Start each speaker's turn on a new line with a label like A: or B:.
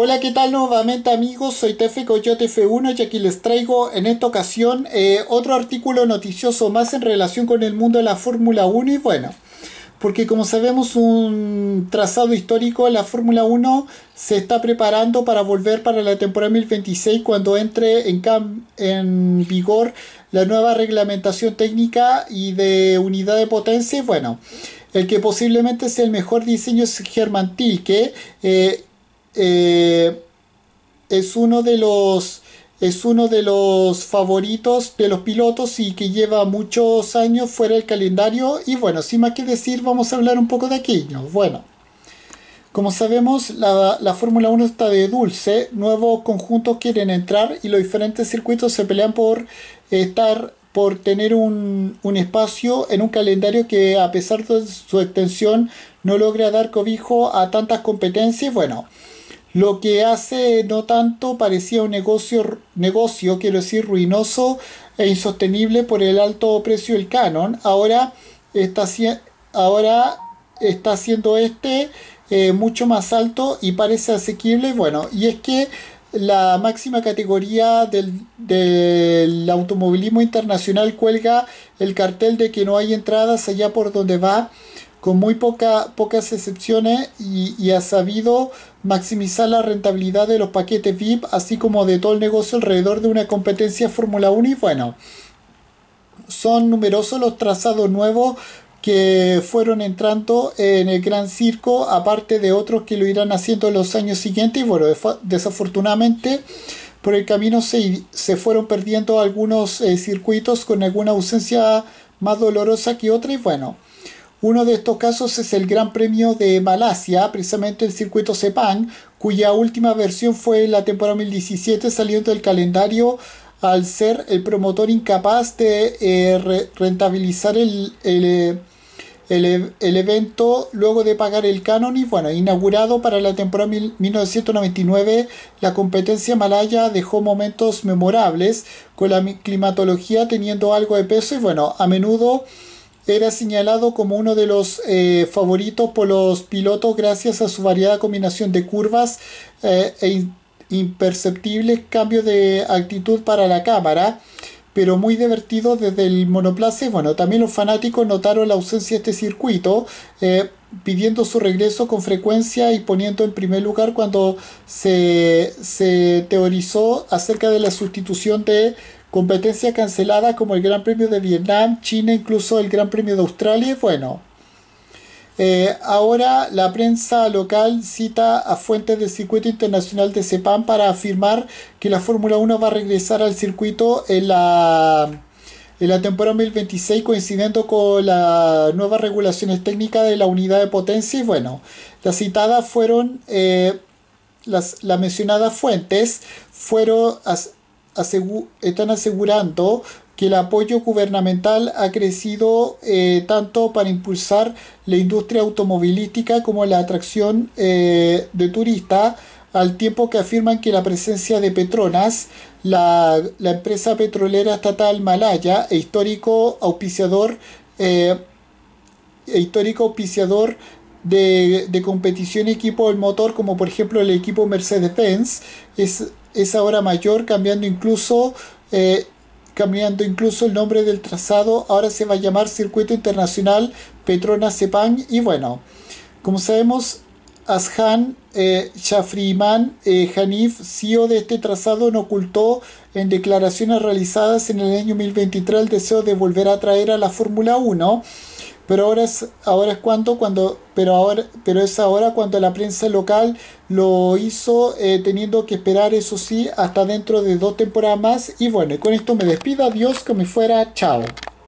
A: Hola, ¿qué tal nuevamente amigos? Soy Tefe Coyote F1 y aquí les traigo en esta ocasión eh, otro artículo noticioso más en relación con el mundo de la Fórmula 1 y bueno, porque como sabemos un trazado histórico la Fórmula 1 se está preparando para volver para la temporada 2026 cuando entre en, en vigor la nueva reglamentación técnica y de unidad de potencia y bueno, el que posiblemente sea el mejor diseño es Germán Tilke. Eh, eh, es uno de los es uno de los favoritos de los pilotos y que lleva muchos años fuera del calendario y bueno, sin más que decir vamos a hablar un poco de aquello. Bueno, como sabemos la, la Fórmula 1 está de dulce, nuevos conjuntos quieren entrar y los diferentes circuitos se pelean por estar por tener un, un espacio en un calendario que a pesar de su extensión no logra dar cobijo a tantas competencias. Bueno, lo que hace no tanto parecía un negocio, negocio, quiero decir, ruinoso e insostenible por el alto precio del canon. Ahora está, ahora está haciendo este eh, mucho más alto y parece asequible. Bueno, y es que la máxima categoría del, del, automovilismo internacional cuelga el cartel de que no hay entradas allá por donde va con muy poca, pocas excepciones y, ha sabido maximizar la rentabilidad de los paquetes VIP, así como de todo el negocio alrededor de una competencia Fórmula 1 y bueno, son numerosos los trazados nuevos que fueron entrando en el Gran Circo, aparte de otros que lo irán haciendo en los años siguientes. Y bueno, desafortunadamente por el camino se, se fueron perdiendo algunos eh, circuitos con alguna ausencia más dolorosa que otra. Y bueno, uno de estos casos es el Gran Premio de Malasia, precisamente el circuito Sepang, cuya última versión fue en la temporada 2017 saliendo del calendario al ser el promotor incapaz de eh, rentabilizar el, el, el, evento luego de pagar el canon y bueno, inaugurado para la temporada 1999, la competencia malaya dejó momentos memorables con la climatología teniendo algo de peso y bueno, a menudo era señalado como uno de los eh, favoritos por los pilotos gracias a su variada combinación de curvas eh, e imperceptibles cambios de actitud para la cámara, pero muy divertido desde el monoplace. Bueno, también los fanáticos notaron la ausencia de este circuito, eh, pidiendo su regreso con frecuencia y poniendo en primer lugar cuando se, se teorizó acerca de la sustitución de competencia cancelada como el Gran Premio de Vietnam, China, incluso el Gran Premio de Australia. Bueno, eh, ahora la prensa local cita a fuentes del circuito internacional de CEPAM para afirmar que la Fórmula 1 va a regresar al circuito en la, en la temporada 2026 coincidiendo con las nuevas regulaciones técnicas de la unidad de potencia y bueno, las citadas fueron eh, las, las mencionadas fuentes fueron están asegurando que el apoyo gubernamental ha crecido eh, tanto para impulsar la industria automovilística como la atracción eh, de turistas, al tiempo que afirman que la presencia de Petronas, la, empresa petrolera estatal malaya e histórico auspiciador, eh, e histórico auspiciador de, de competición equipo del motor, como por ejemplo el equipo Mercedes-Benz, es es ahora mayor, cambiando incluso, eh, cambiando incluso el nombre del trazado. Ahora se va a llamar Circuito Internacional Petronas Sepang. Y bueno, como sabemos, Ashan eh, Shafriman eh, Hanif, CEO de este trazado, no ocultó en declaraciones realizadas en el año 2023 el deseo de volver a traer a la Fórmula 1 pero ahora es, ahora es cuando, cuando, pero ahora, pero es ahora cuando la prensa local lo hizo eh, teniendo que esperar, eso sí, hasta dentro de dos temporadas más. Y bueno, con esto me despido, adiós, que me fuera, chao.